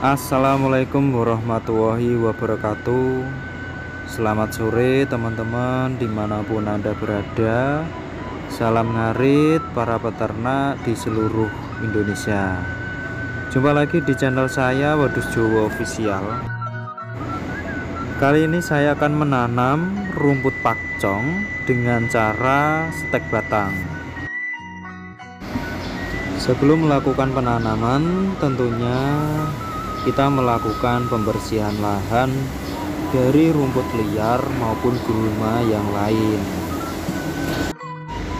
Assalamualaikum warahmatullahi wabarakatuh. Selamat sore teman-teman di mana pun anda berada. Salam ngarit para peternak di seluruh Indonesia. Jumpa lagi di channel saya Wadus Jawa Official. Kali ini saya akan menanam rumput pakcong dengan cara stek batang. Sebelum melakukan penanaman tentunya kita melakukan pembersihan lahan dari rumput liar maupun gulma yang lain.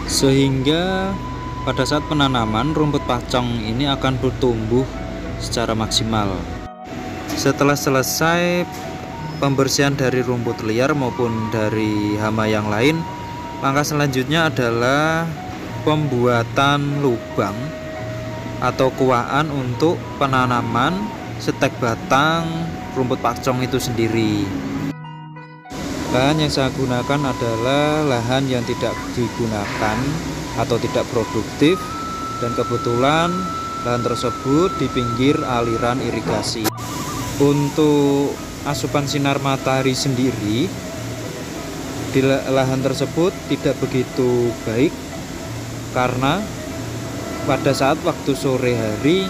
Sehingga pada saat penanaman rumput pacong ini akan bertumbuh secara maksimal. Setelah selesai pembersihan dari rumput liar maupun dari hama yang lain langkah selanjutnya adalah pembuatan lubang atau kuaan untuk penanaman setek batang rumput pakcong itu sendiri. Lahan yang saya gunakan adalah lahan yang tidak digunakan atau tidak produktif dan kebetulan lahan tersebut di pinggir aliran irigasi. Untuk asupan sinar matahari sendiri di lahan tersebut tidak begitu baik karena pada saat waktu sore hari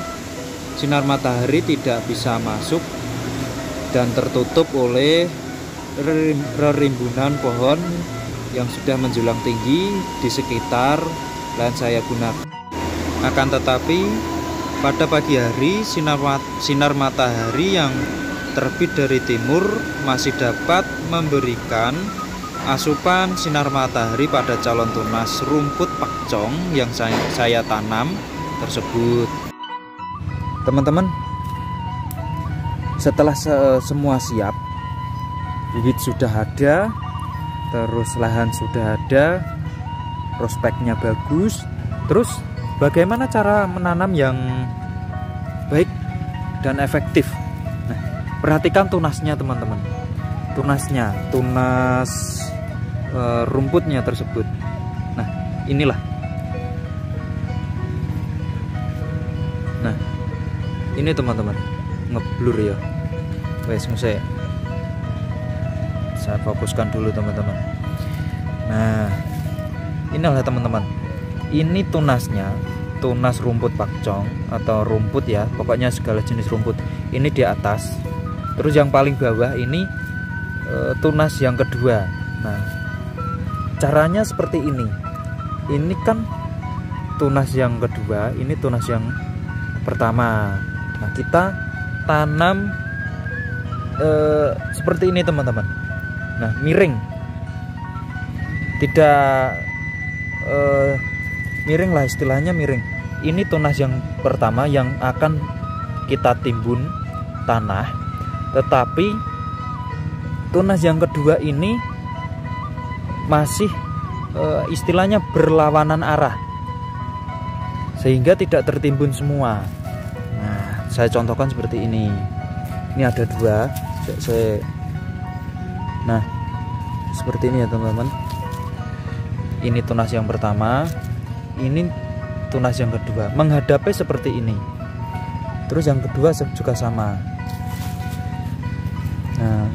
sinar matahari tidak bisa masuk dan tertutup oleh rerimbunan pohon yang sudah menjulang tinggi di sekitar lahan saya gunakan. Akan tetapi pada pagi hari sinar, sinar matahari yang terbit dari timur masih dapat memberikan asupan sinar matahari pada calon tunas rumput pakcong yang saya, saya tanam tersebut. Teman-teman, setelah se semua siap bibit sudah ada terus lahan sudah ada prospeknya bagus terus bagaimana cara menanam yang baik dan efektif? Nah perhatikan tunasnya teman-teman. Tunasnya tunas e, rumputnya tersebut. Nah inilah ini teman-teman ngeblur ya. Wes saya saya fokuskan dulu teman-teman. Nah inilah teman-teman. Ini tunasnya tunas rumput pakcong atau rumput ya pokoknya segala jenis rumput. Ini di atas. Terus yang paling bawah ini e, tunas yang kedua. Nah caranya seperti ini. Ini kan tunas yang kedua ini tunas yang pertama nah kita tanam eh, seperti ini teman-teman. Nah miring. Tidak eh, miring lah istilahnya miring. Ini tunas yang pertama yang akan kita timbun tanah. Tetapi tunas yang kedua ini masih e, istilahnya berlawanan arah. Sehingga tidak tertimbun semua saya contohkan seperti ini. Ini ada dua. Saya nah seperti ini ya teman-teman. Ini tunas yang pertama. Ini tunas yang kedua. Menghadapi seperti ini. Terus yang kedua juga sama. Nah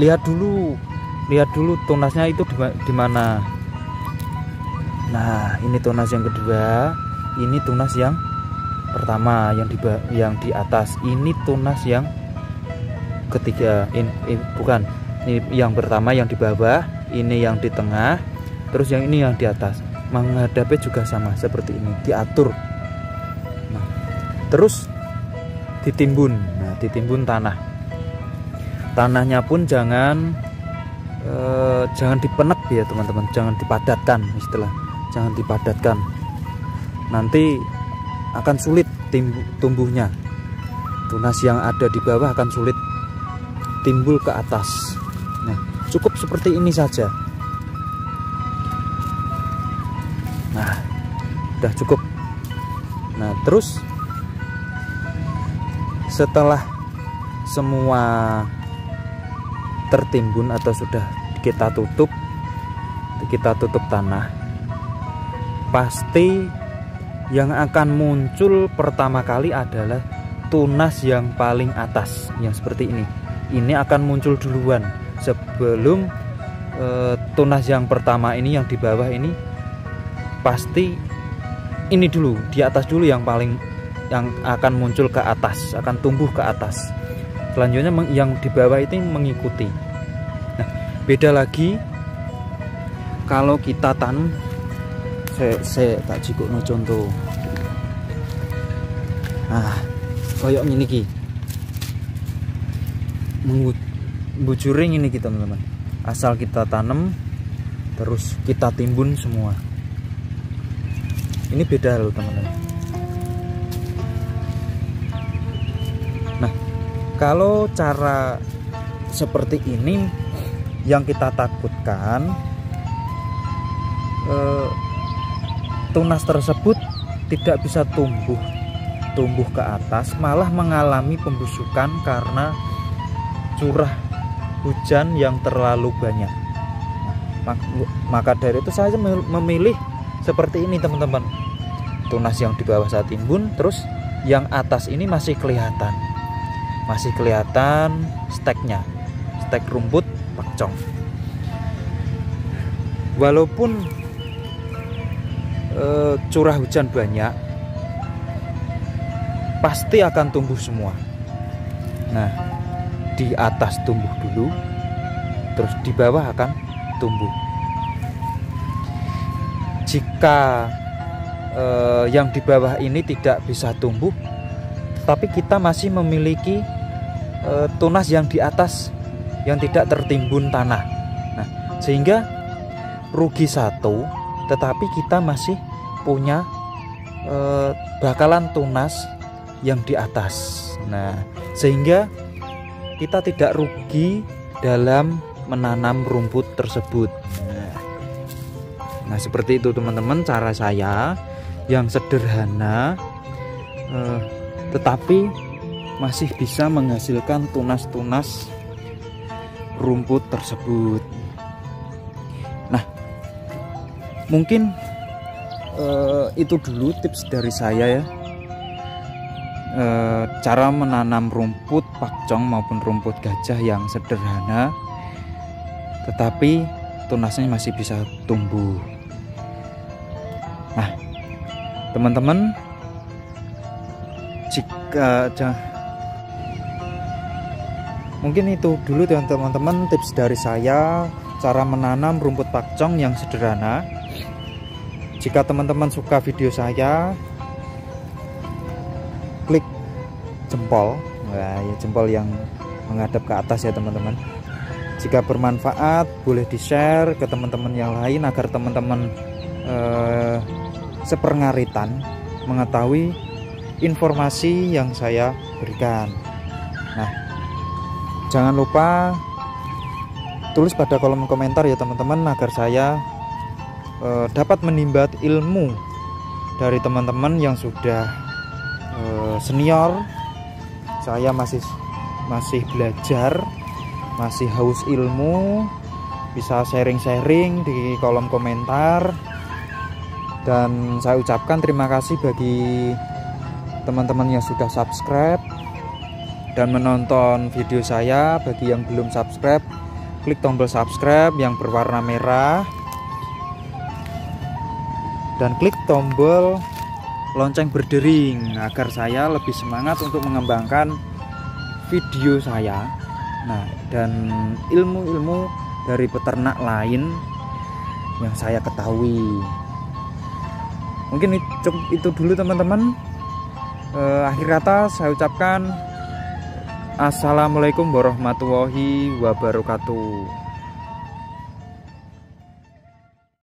lihat dulu. Lihat dulu tunasnya itu di mana. Nah ini tunas yang kedua. Ini tunas yang pertama yang di yang di atas ini tunas yang ketiga ini, ini bukan ini yang pertama yang di bawah ini yang di tengah terus yang ini yang di atas. Menghadapi juga sama seperti ini diatur. Nah, terus ditimbun. Nah ditimbun tanah. Tanahnya pun jangan eh, jangan dipenek ya teman-teman. Jangan dipadatkan istilah. Jangan dipadatkan. Nanti akan sulit tumbuhnya. Tunas yang ada di bawah akan sulit timbul ke atas. Nah cukup seperti ini saja. Nah udah cukup. Nah terus setelah semua tertimbun atau sudah kita tutup kita tutup tanah pasti yang akan muncul pertama kali adalah tunas yang paling atas yang seperti ini. Ini akan muncul duluan. Sebelum e, tunas yang pertama ini yang di bawah ini pasti ini dulu di atas dulu yang paling yang akan muncul ke atas akan tumbuh ke atas. Selanjutnya yang di bawah itu mengikuti. Nah beda lagi kalau kita tanam saya, saya tak cukup no contoh. Nah koyok ini ki bujuring ini kita teman-teman. Asal kita tanam terus kita timbun semua. Ini beda loh teman-teman. Nah kalau cara seperti ini yang kita takutkan eh, tunas tersebut tidak bisa tumbuh tumbuh ke atas malah mengalami pembusukan karena curah hujan yang terlalu banyak. Maka dari itu saya memilih seperti ini teman-teman. Tunas yang di bawah saat timbun terus yang atas ini masih kelihatan. Masih kelihatan steknya stek rumput pakcong walaupun e, curah hujan banyak pasti akan tumbuh semua. Nah di atas tumbuh dulu terus di bawah akan tumbuh. Jika eh, yang di bawah ini tidak bisa tumbuh tapi kita masih memiliki eh, tunas yang di atas yang tidak tertimbun tanah. Nah sehingga rugi satu tetapi kita masih punya eh, bakalan tunas yang di atas nah sehingga kita tidak rugi dalam menanam rumput tersebut Nah seperti itu teman-teman cara saya yang sederhana eh, tetapi masih bisa menghasilkan tunas-tunas rumput tersebut. Mungkin eh, itu dulu tips dari saya ya eh, cara menanam rumput pakcong maupun rumput gajah yang sederhana tetapi tunasnya masih bisa tumbuh Nah, teman-teman, jika mungkin itu dulu teman-teman tips dari saya cara menanam rumput pakcong yang sederhana. Jika teman-teman suka video saya, klik jempol, nah, ya jempol yang menghadap ke atas ya teman-teman. Jika bermanfaat, boleh di-share ke teman-teman yang lain agar teman-teman eh, sepengaritan mengetahui informasi yang saya berikan. Nah, jangan lupa tulis pada kolom komentar ya teman-teman agar saya e, dapat menimbat ilmu dari teman-teman yang sudah e, senior. Saya masih masih belajar, masih haus ilmu, bisa sharing-sharing di kolom komentar. Dan saya ucapkan terima kasih bagi teman-teman yang sudah subscribe dan menonton video saya. Bagi yang belum subscribe klik tombol subscribe yang berwarna merah dan klik tombol lonceng berdering agar saya lebih semangat untuk mengembangkan video saya. Nah dan ilmu-ilmu dari peternak lain yang saya ketahui. Mungkin itu, dulu teman-teman. Eh, akhir kata saya ucapkan assalamualaikum warahmatullahi wabarakatuh